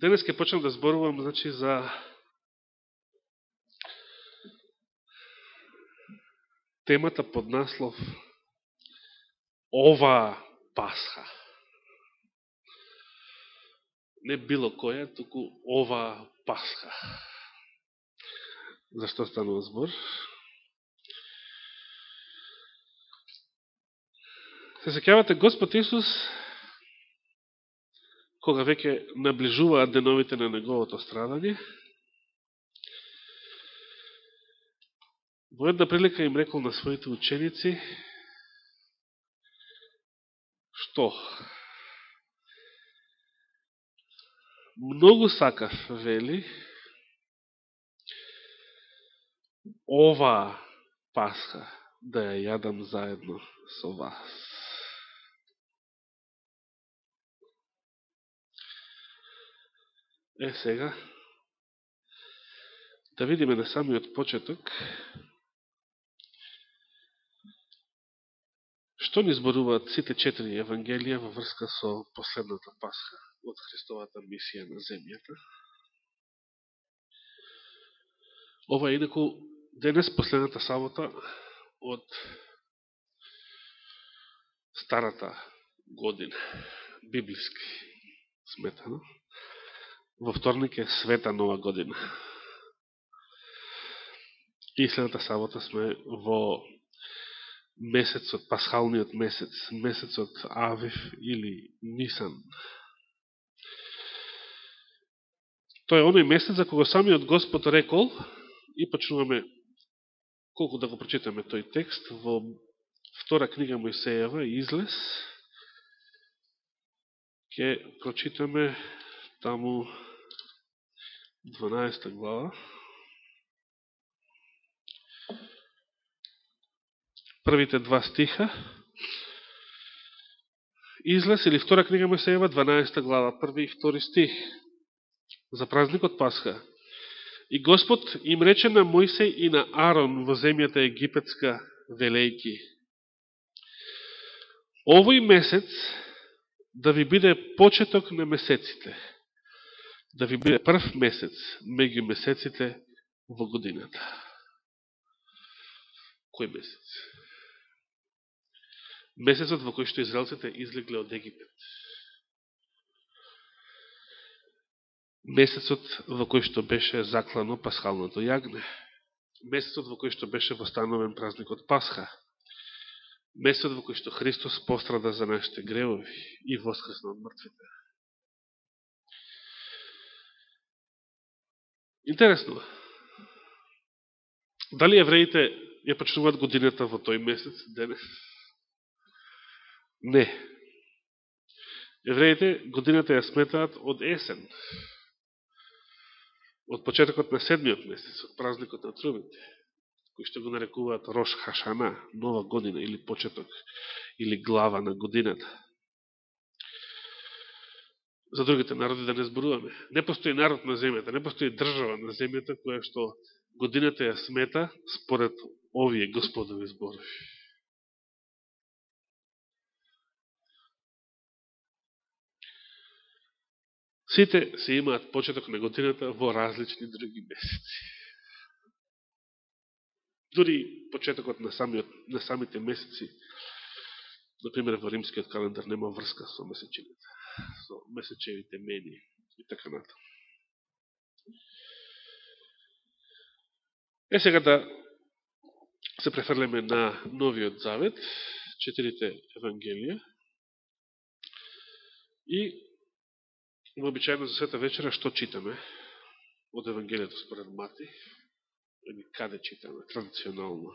Денес ќе почнем да зборувам значи, за темата под наслов Ова Пасха. Не било која, туку ова Пасха. Зашто станува збор? Се секјавате Господ Исус кога веќе наближуваат деновите на неговото страдање, во една прилика им рекол на своите ученици, што? Многу сакав, вели, ова Пасха да ја јадам заедно со вас. Е, сега, да видиме на самиот почеток, што ни зборуваат сите четири Евангелија во врска со последната Пасха од Христовата мисија на земјата. Ова е инако денес последната сабота од старата година, библиски сметано во вторник е света нова година. И следната сабота сме во месецот, пасхалниот месец, месецот Авив или Нисан. Тој е оној месец за кога самиот Господ рекол, и почнуваме колку да го прочитаме тој текст, во втора книга Мојсеева, Излез, ќе прочитаме таму 12 глава. Првите два стиха. Излез или втора книга Мојсеева, 12 глава, први и втори стих. За празникот Пасха. И Господ им рече на Мојсей и на Арон во земјата египетска велејки. Овој месец да ви биде почеток на месеците да ви биде прв месец меѓу месеците во годината. Кој месец? Месецот во кој што израелците излегле од Египет. Месецот во кој што беше заклано пасхалното јагне. Месецот во кој што беше востановен празникот Пасха. Месецот во кој што Христос пострада за нашите гревови и воскресна од мртвите. Интересно. Дали евреите ја почнуваат годината во тој месец денес? Не. Евреите годината ја сметаат од есен. Од почетокот на седмиот месец, од празникот на трубите, кој што го нарекуваат Рош Хашана, нова година или почеток, или глава на годината за другите народи да не зборуваме. Не постои народ на земјата, не постои држава на земјата која што годината ја смета според овие господови зборови. Сите се имаат почеток на годината во различни други месеци. Дури почетокот на, самиот, на самите месеци, например во римскиот календар, нема врска со месечината со месечевите медии и така нато. Е сега да се префрлеме на Новиот Завет, четирите Евангелија и Обичајно за света вечера што читаме од Евангелието според Мати, или каде читаме, традиционално.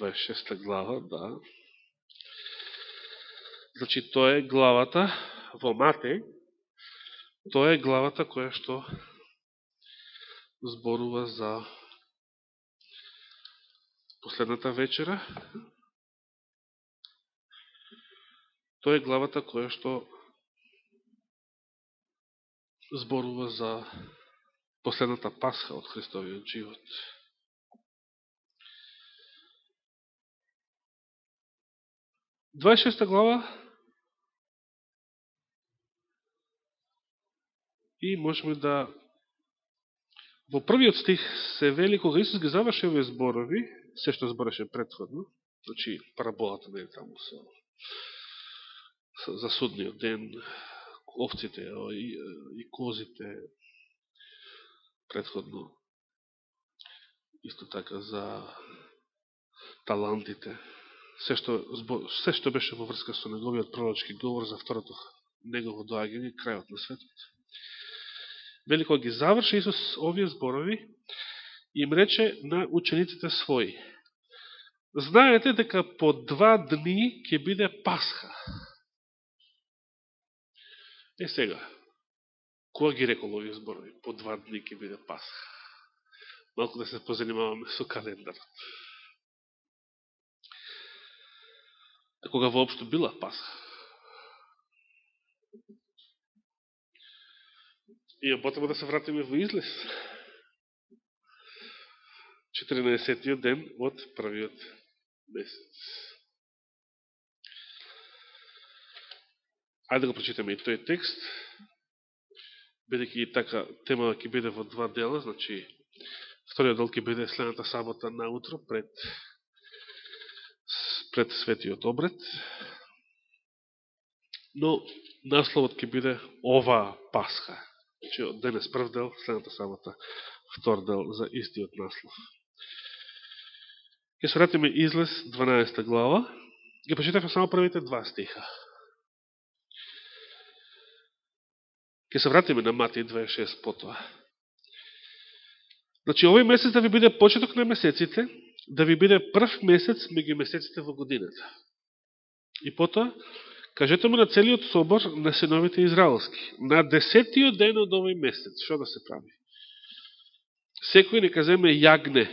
26 глава, да, Значи, тоа е главата во Матеј, тоа е главата која што зборува за последната вечера. Тоа е главата која што зборува за последната пасха од Христовиот живот. 26 глава И можеме да во првиот стих се вели кога Исус ги заврши овие зборови, се што збореше предходно, значи параболата не е таму со, за судниот ден, овците и, и козите, предходно, исто така за талантите, се што, се што беше во врска со неговиот пророчки говор за второто негово доаѓање, крајот на светот. Вели, кога ги заврши Исус овие зборови, им рече на учениците своји. Знаете дека по два дни ќе биде Пасха. Е сега, кога ги рекол овие зборови? По два дни ќе биде Пасха. Малко да се позанимаваме со календарот. Кога воопшто била Пасха? И потреба да се вратиме во излез. 14 ден од првиот месец. Ајде да го прочитаме и тој текст, бидеќи и така тема ќе биде во два дела, значи вториот дел ќе биде следната сабота наутро пред пред светиот обред. Но насловот ќе биде ова Пасха. Значи, од денес прв дел, следната самата втор дел за истиот наслов. Ке се вратиме излез 12 глава. Ги почитавме само првите два стиха. Ке се вратиме на Матеј 26 потоа. Значи, овој месец да ви биде почеток на месеците, да ви биде прв месец меѓу месеците во годината. И потоа, Кажете му на целиот собор на синовите израелски. На десетиот ден од овој месец, што да се прави? Секој нека земе јагне.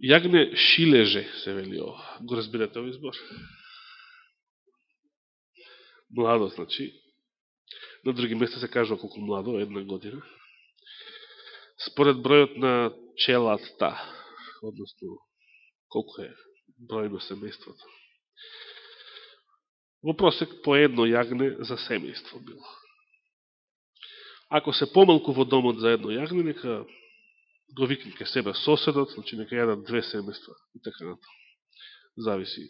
Јагне шилеже, се вели ова. Го разбирате овој збор? Младо, значи. На други места се кажува колку младо, една година. Според бројот на челатта, односно, колку е број на семејството. Во просек по едно јагне за семејство било. Ако се помалку во домот за едно јагне, нека го викне ке себе соседот, значи нека јадат две семејства и така на Зависи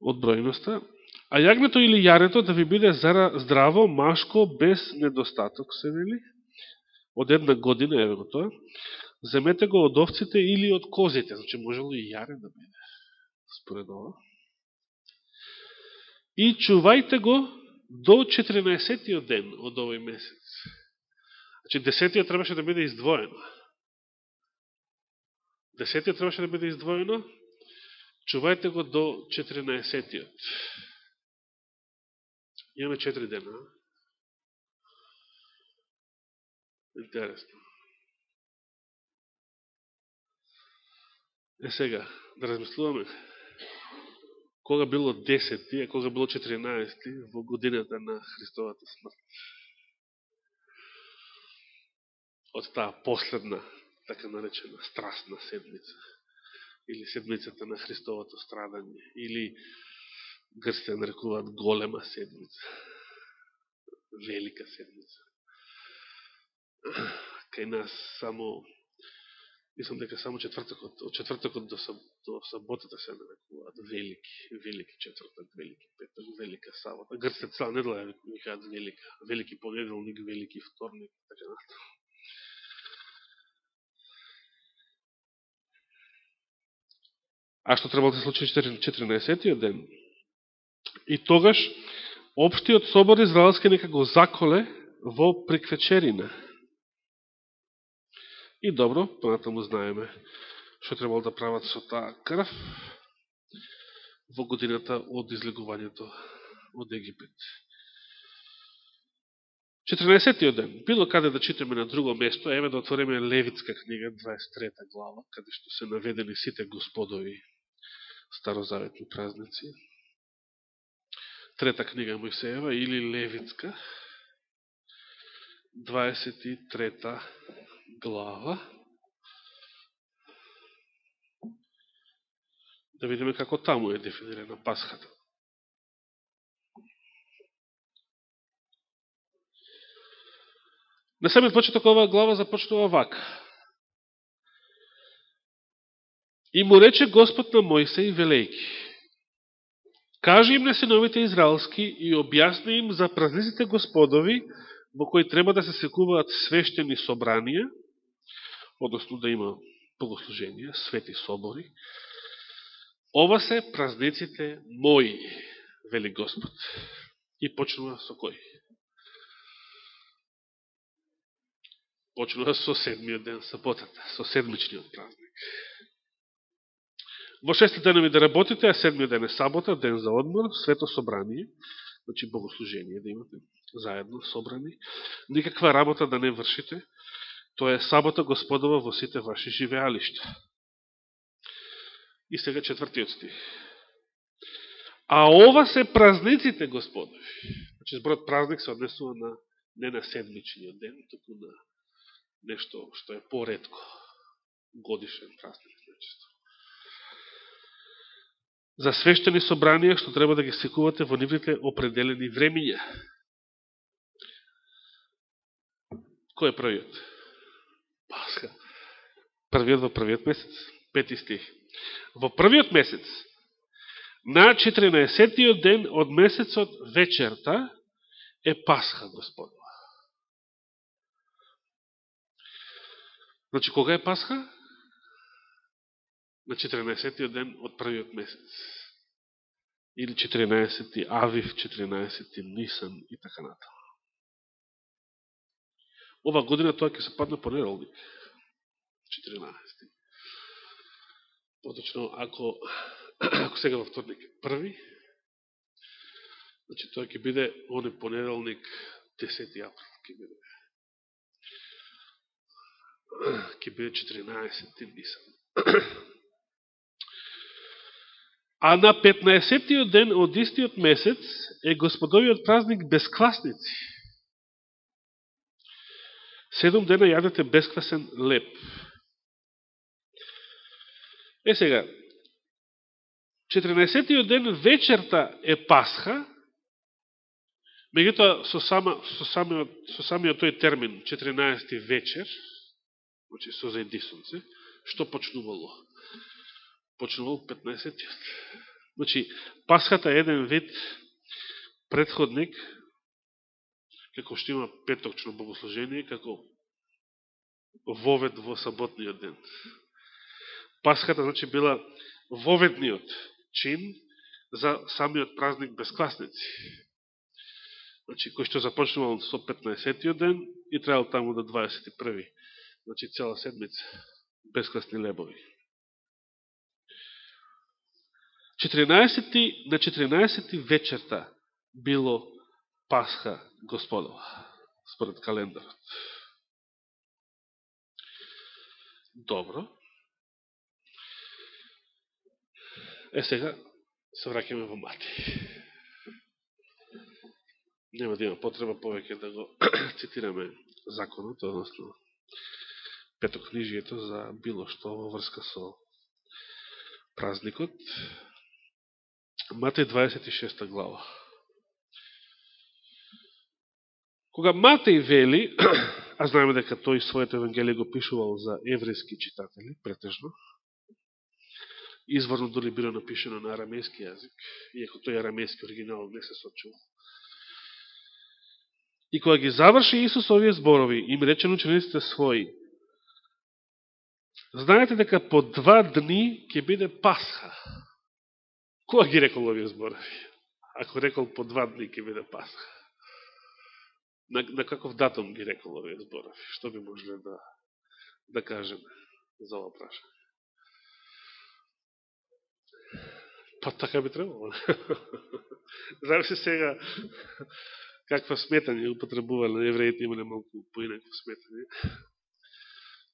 од бројноста. А јагнето или јарето да ви биде здраво, машко, без недостаток, се вели, од една година, еве го тоа, земете го од овците или од козите, значи можело и јаре да биде, според ова и чувајте го до 14-тиот ден од овој месец. Значи, 10-тиот требаше да биде издвоено. 10-тиот требаше да биде издвоено, чувајте го до 14-тиот. Имаме 4 дена. Интересно. Е сега, да размислуваме кога било 10 а кога било 14 во годината на Христовата смрт. Од таа последна, така наречена, страстна седмица, или седмицата на Христовото страдање, или грсте нарекуваат голема седмица, велика седмица. Кај нас само Мислам дека само четвртокот, од четвртокот до, саб, до саботата се нарекуваат велики, велики четврток, велики петок, велика сабота. Грците цела недела викаат велика, велики понеделник, велики вторник, така нато. А што требало да се случи 14 ден? И тогаш, обштиот собор израелски нека го заколе во приквечерина И добро, понатаму знаеме што требало да прават со таа крв во годината од излегувањето од Египет. 14. ден. Било каде да читаме на друго место, еве да отвориме Левитска книга, 23 глава, каде што се наведени сите господови старозаветни празници. Трета книга Мојсеева или Левитска, 23 глава. Да видиме како таму е дефинирана Пасхата. На самиот почеток оваа глава започнува вака. И му рече Господ на Мојсей велејки. Кажи им на синовите израелски и објасни им за празниците господови, во кои треба да се секуваат свештени собранија, односно да има богослужение, свети собори. Ова се празниците мои, вели Господ. И почнува со кој? Почнува со седмиот ден, саботата, со седмичниот празник. Во шесте денови да работите, а седмиот ден е сабота, ден за одмор, свето собрание, значи богослужение да имате заедно собрани. Никаква работа да не вршите, тоа е сабота Господова во сите ваши живеалишта. И сега четвртиот стих. А ова се празниците Господови. Значи зборот празник се однесува на не на седмичниот ден, току на нешто што е поредко, годишен празник. Значи. За свештени собранија што треба да ги секувате во нивните определени времиња. Кој е првиот? Пасха. Првиот во првиот месец, пети стих. Во првиот месец, на 14-тиот ден од месецот вечерта, е Пасха, Господа. Значи, кога е Пасха? На 14-тиот ден од првиот месец. Или 14-ти Авив, 14-ти Нисан и така натаму. Ова година тоа ќе се падне по неделник. 14. Поточно, ако, ако сега во вторник е први, значи тоа ќе биде оне понеделник 10 април ќе биде ќе биде 14 Нисан. А на 15-тиот ден од истиот месец е господовиот празник Бесквасници. Седом дена јадете бесквасен леп. Е сега, 14-тиот ден вечерта е Пасха, меѓутоа со, сама, со, самиот, со самиот тој термин 14 вечер, значи со зајди сонце, што почнувало? Почнувало 15-тиот. Значи, Пасхата е еден вид предходник, како што има петокчно богослужение, како вовед во саботниот ден. Пасхата, значи, била воведниот чин за самиот празник безкласници. Значи, кој што започнувал со 15-тиот ден и требал таму до 21 Значи цела седмица безкласни лебови. 14 на 14 вечерта било Пасха Господова, според календарот. Добро. Е сега се враќаме во Мати. Нема да има потреба повеќе да го цитираме законот, односно петокнижието за било што во врска со празникот. Матеј 26 глава. Кога Матеј вели, а знаеме дека тој своето евангелие го пишувал за еврејски читатели, претежно, изворно дори било напишено на арамејски јазик, иако тој арамејски оригинал не се сочува. И кога ги заврши Исус овие зборови, им рече учениците своји, Знаете дека по два дни ќе биде Пасха. Кога ги рекол овие зборови? Ако рекол по два дни ќе биде Пасха. На, на каков датум ги рекол овие зборови? Што би можеле да, да кажеме за ова прашање? Па така би требало. Зависи сега каква сметање употребувале евреите имале малку поинакво сметање.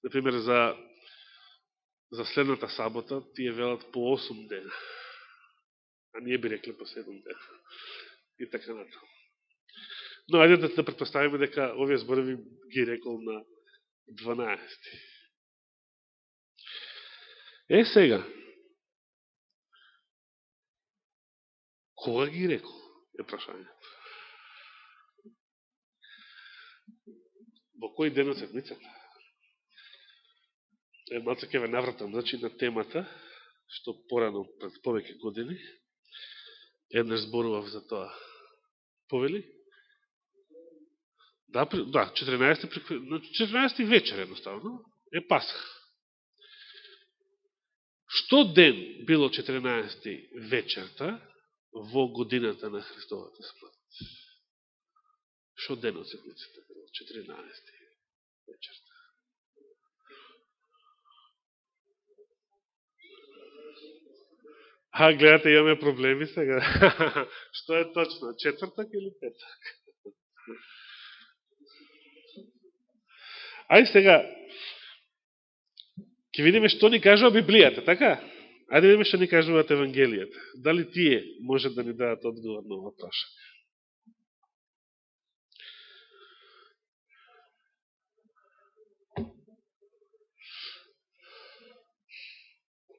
Например, за за следната сабота тие велат по 8 дена. А ние би рекле по 7 дена. И така натаму. Но ајде да, се предпоставиме дека овие зборови ги рекол на 12. Е сега. Кога ги рекол? Е прашањето. Во кој ден од седмицата? Е, малце ке ве навратам, значи, на темата, што порано пред повеќе години, еднаш зборував за тоа. Повели? Да, да 14, 14 значи, вечер едноставно, е Пасха. Што ден било 14 вечерта во годината на Христовата смрт? Што ден од седмицата било 14 вечерта? А, гледате, имаме проблеми сега. Што е точно, четвртак или петак? Ајде сега, ќе видиме што ни кажува Библијата, така? Ајде видиме што ни кажуваат Евангелијата. Дали тие може да ни дадат одговор на ова прашање?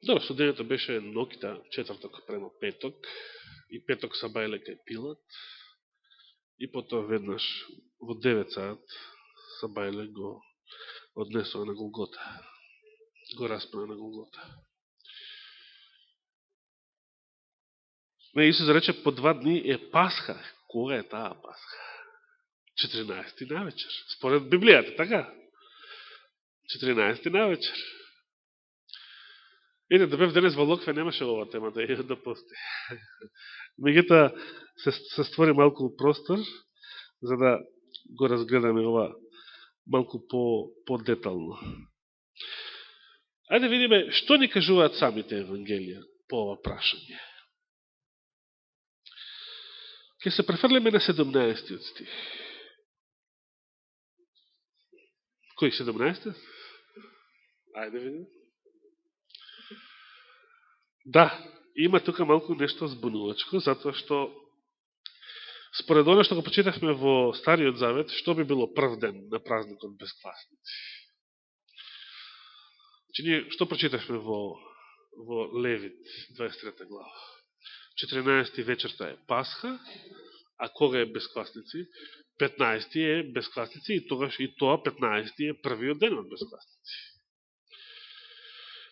Добро, судењето беше нокита, четврток према петок, и петок са бајле кај Пилат, и потоа веднаш во 9 саат са бајле го однесува на Голгота. Го расправа на Голгота. Не, Исус рече по два дни е Пасха. Кога е таа Пасха? 14 на вечер. Според Библијата, така? 14 на вечер. Ете, да бев денес во Локве, немаше ова тема да ја да пости. Мегуто се, се створи малку простор, за да го разгледаме ова малку по, по-детално. Ајде видиме што ни кажуваат самите Евангелија по ова прашање. Ке се префрлиме на 17 стих. Кој 17? Ајде видиме. Да, има тука малку нешто збунувачко, затоа што Според оно што го почитавме во Стариот Завет, што би било прв ден на празникот без класници? Значи, ние што прочитавме во, во Левит, 23 глава? 14 вечерта е Пасха, а кога е без квасници? 15 е Безкласници и тогаш и тоа 15 е првиот ден од без квасници.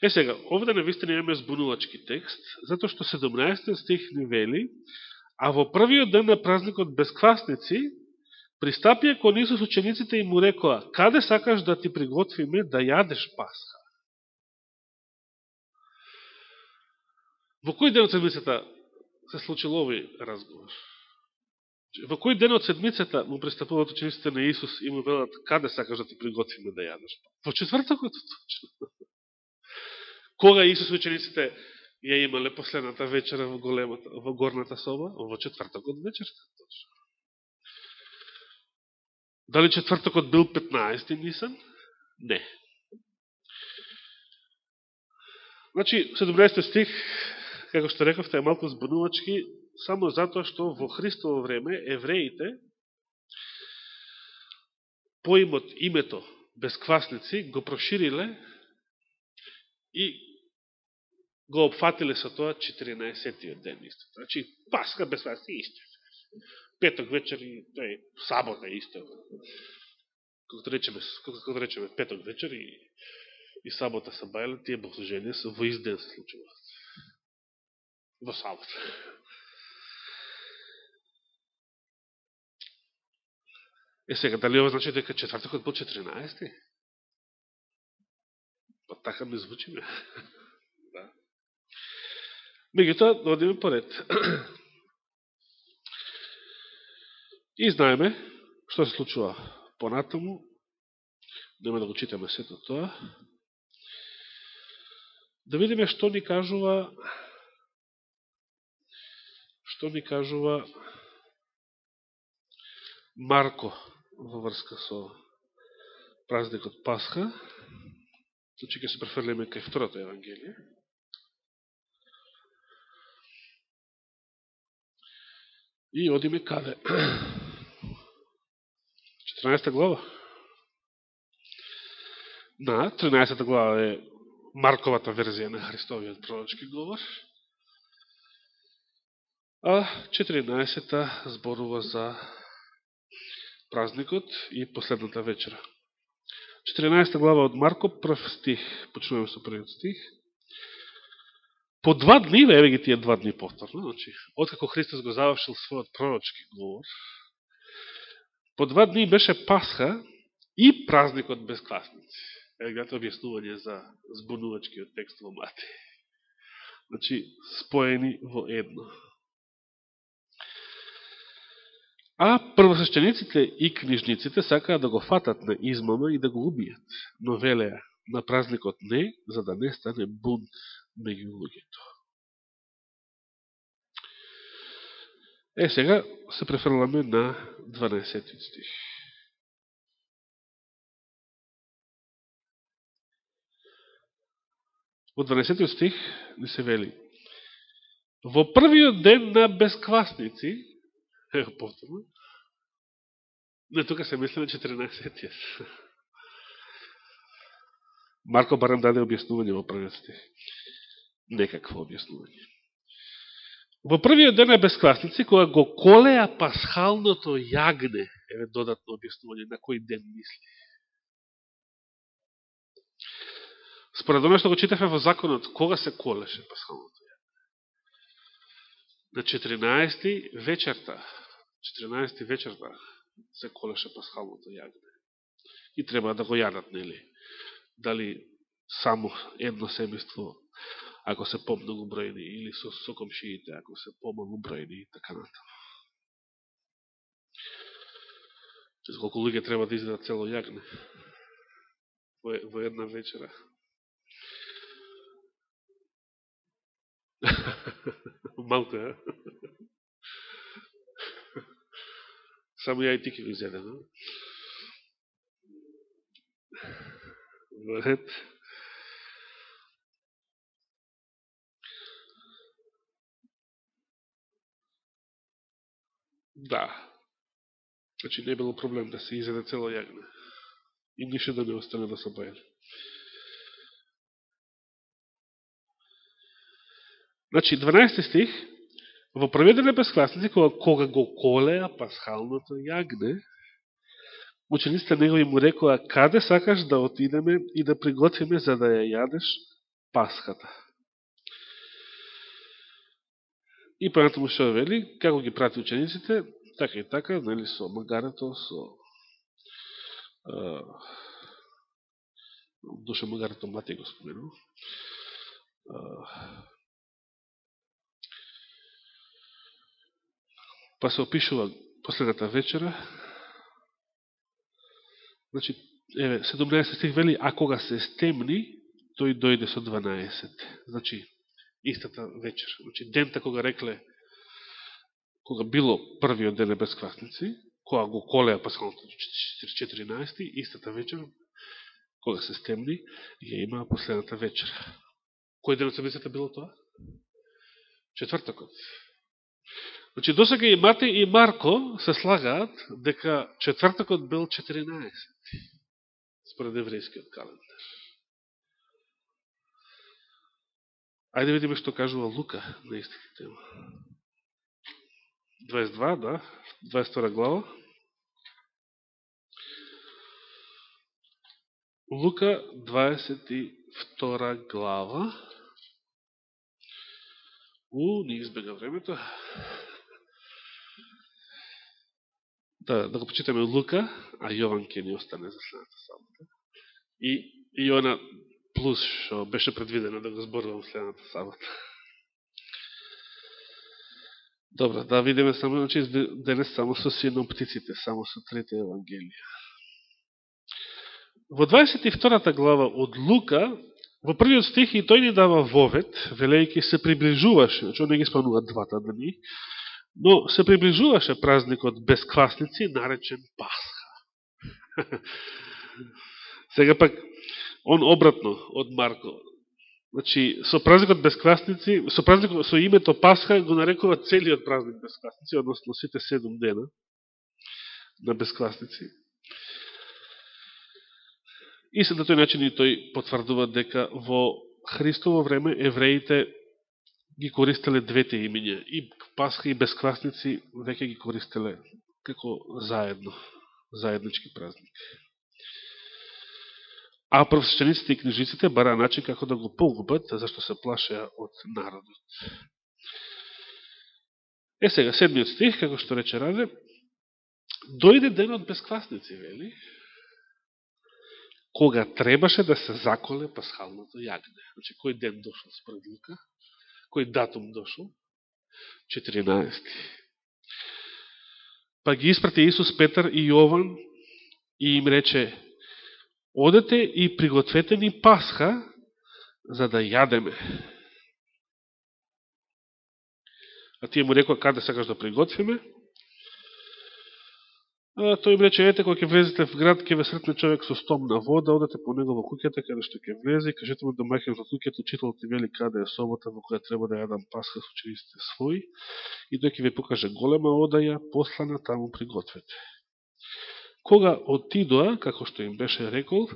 Е сега, овде на вистина имаме збунувачки текст, затоа што 17 стих ни вели А во првиот ден на празникот без квасници, пристапија кон Исус учениците и му рекоа, каде сакаш да ти приготвиме да јадеш Пасха? Во кој ден од седмицата се случил овој разговор? Во кој ден од седмицата му пристапуваат учениците на Исус и му велат, каде сакаш да ти приготвиме да јадеш? Во четвртокот, точно. Кога Исус учениците ја имале последната вечера во, големата, во горната соба, во четвртокот вечерта. Дали четвртокот бил 15 Нисан? Не. Значи, 17 стих, како што рековте, е малко збунувачки, само затоа што во Христово време евреите поимот името безквасници го прошириле и го опфатиле со тоа 14-тиот ден исто. Значи, Пасха без фасти исто. Петок вечер и тој сабота исто. Како да речеме, како да речеме петок вечер и, и сабота са бајле, тие богослуженија се во изден се случуваат. Во сабота. Е сега, дали ова значи дека четвртокот бил 14? Па така ми звучиме. Мегутоа, да одиме поред. И знаеме што се случува понатаму. Нема да го читаме сето тоа. Да видиме што ни кажува што ни кажува Марко во врска со празникот Пасха. Значи, ќе се префрлиме кај второто Евангелие. И одиме каде? 14 глава. Да, на, 13 глава е Марковата верзија на Христовиот пророчки говор. А 14 зборува за празникот и последната вечера. 14 глава од Марко, прв стих, почнуваме со првиот стих. По два дни, еве ги тие два дни повторно, значи, откако Христос го завршил својот пророчки говор, по два дни беше Пасха и празникот без класници. Еве гледате објаснување за збунувачкиот текст во Мати. Значи, споени во едно. А првосвещениците и книжниците сакаат да го фатат на измама и да го убијат, но велеа на празникот не, за да не стане бунт Да меѓу луѓето. Е, сега се префрламе на 12 стих. Во 12 стих ни се вели Во првиот ден на безквасници, е, повторно, не тука се мисли на 14 Марко барам даде објаснување во првиот стих. Некакво објаснување. Во првиот ден на бесквасници, кога го колеа пасхалното јагне, еве додатно објаснување, на кој ден мисли. Според оно што го читавме во законот, кога се колеше пасхалното јагне? На 14 вечерта, 14 вечерта се колеше пасхалното јагне. И треба да го јадат, нели? Дали само едно семејство, ако се помногу бројни, или со, сокомшиите, ако се помалу бројни и така натаму. Колку луѓе треба да изгледат цело јагне во, во една вечера. Малко е, Само ја и ти ке го изедем, а? Во ред. Да. Значи не било проблем да се изеде цело јагне. И нише да не остане да се бајали. Значи, 12 стих, во проведене безкласници, кога, кога го колеа пасхалното јагне, учениците негови му рекоа, каде сакаш да отидеме и да приготвиме за да ја јадеш пасхата? И понатаму што вели, како ги прати учениците, така и така, нели, со магарето, со а, душа магарето Матеј го спомену, Па се опишува последната вечера. Значи, еве, 17 стих вели, а кога се стемни, тој дојде со 12. Значи, истата вечер. Значи, дента кога рекле, кога било првиот ден без квасници, кога го колеа пасхалното 14, истата вечер, кога се стемни, ја имаа последната вечер. Кој ден од седмицата било тоа? Четвртокот. Значи, досега и Мате и Марко се слагаат дека четвртокот бил 14 според еврејскиот календар. Ајде видиме што кажува Лука на истите тема. 22, да, 22 глава. Лука 22 глава. У, не избега времето. да, да го почитаме Лука, а Јован ке ни остане за следната сабота. И, и плюс што беше предвидено да го зборувам следната сабота. Добро, да видиме само, значи, денес само со синоптиците, само со трите евангелија. Во 22 глава од Лука, во првиот стих и тој ни дава вовет, велејќи се приближуваше, значи он не ги спомнува двата дни, Но се приближуваше празникот без класници, наречен Пасха. Сега пак, он обратно од Марко. Значи, со празникот Безкласници, со празникот со името Пасха го нарекува целиот празник Безкласници, односно сите седум дена на безквасници. И се на тој начин и тој потврдува дека во Христово време евреите ги користеле двете имиња. И Пасха и Бесквасници веќе ги користеле како заедно, заеднички празник. А првосвещениците и книжниците бара начин како да го погубат, зашто се плашеа од народот. Е сега, седмиот стих, како што рече Раде, дојде денот без квасници, вели, кога требаше да се заколе пасхалното јагне. Значи, кој ден дошол според Лука? Кој датум дошол? 14. Па ги испрати Исус, Петар и Јован и им рече, одете и пригответе ни Пасха, за да јадеме. А тие му рекоа, каде сакаш да приготвиме? А, тој им рече, ете, кога ќе влезете в град, ќе ве сретне човек со стом на вода, одете по него во куќата, каде што ќе влезе, кажете му да домаќен во куќата, учител ти вели каде е собота во која треба да јадам пасха со учениците своји, и тој ќе ви покаже голема одаја, послана таму пригответе. Кога отидоа, како што им беше рекол,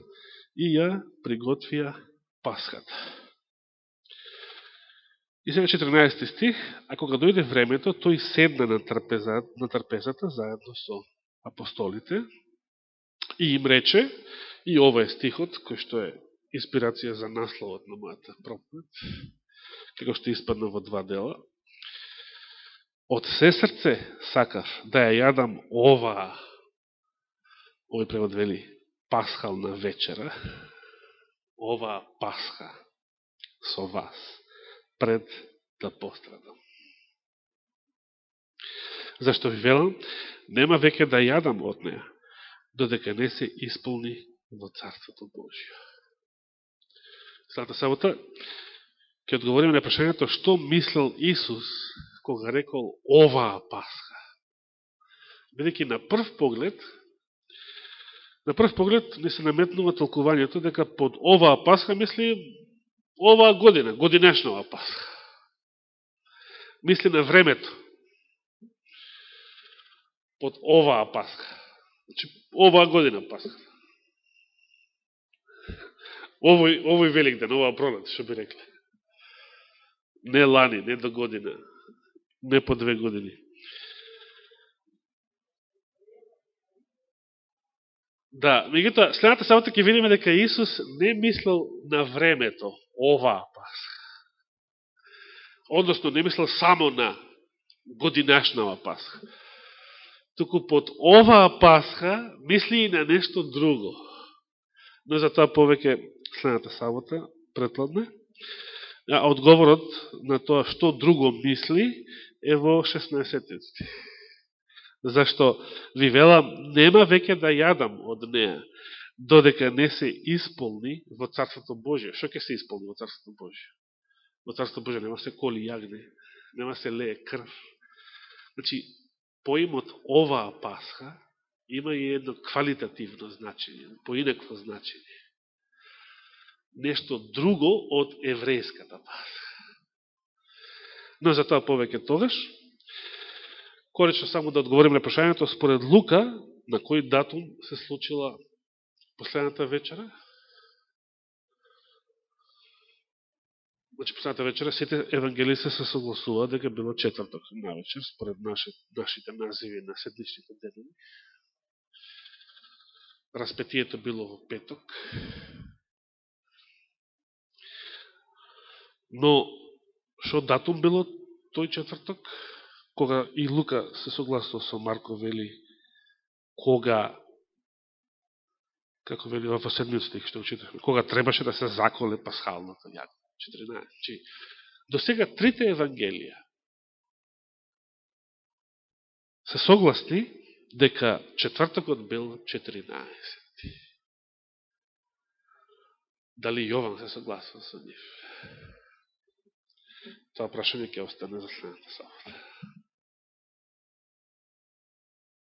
и ја приготвија пасхата. И сега 14 стих, а кога дојде времето, тој седна на, трпезата, на трпезата заедно со апостолите и им рече, и ова е стихот, кој што е инспирација за насловот на мојата проповед, како што испадна во два дела. Од се срце сакав да ја јадам ова, овој превод вели, пасхална вечера, ова пасха со вас, пред да пострадам. Зашто ви велам, нема веќе да јадам од неја, додека не се исполни во Царството Божио. Слата сабота ќе одговориме на прашањето што мислел Исус кога рекол оваа Пасха. Бидеќи на прв поглед, на прв поглед не се наметнува толкувањето дека под оваа Пасха мисли оваа година, годинешнава Пасха. Мисли на времето под оваа Пасха. Значи, оваа година Пасха. Овој, овој велик ден, оваа пролет, што би рекле. Не лани, не до година, не по две години. Да, меѓутоа, следната сабота ќе видиме дека Исус не мислел на времето, оваа Пасха. Односно, не мислел само на годинашнава Пасха туку под оваа Пасха мисли и на нешто друго. Но за тоа повеќе следната сабота, предпладне. А одговорот на тоа што друго мисли е во 16 стих. Зашто ви велам, нема веќе да јадам од неа, додека не се исполни во Царството Божие. Што ќе се исполни во Царството Божие? Во Царството Божие нема се коли јагне, нема се лее крв. Значи, поимот оваа Пасха има и едно квалитативно значење, поинакво значење. Нешто друго од еврејската Пасха. Но за тоа повеќе тогаш, коречно само да одговорим на прашањето, според Лука, на кој датум се случила последната вечера? Значи, последната вечера сите евангелисти се согласуваат дека било четврток на вечер, според наши, нашите називи на седмичните денови. Распетието било во петок. Но, што датум било тој четврток? Кога и Лука се согласува со Марко вели, кога како вели во седмиот стих што учитавме, кога требаше да се заколе Пасхалната јако. 14. Чи, до сега трите Евангелија се согласни дека четвртокот бил 14. Дали Јован се согласува со нив? Тоа прашање ќе остане за следната сабота.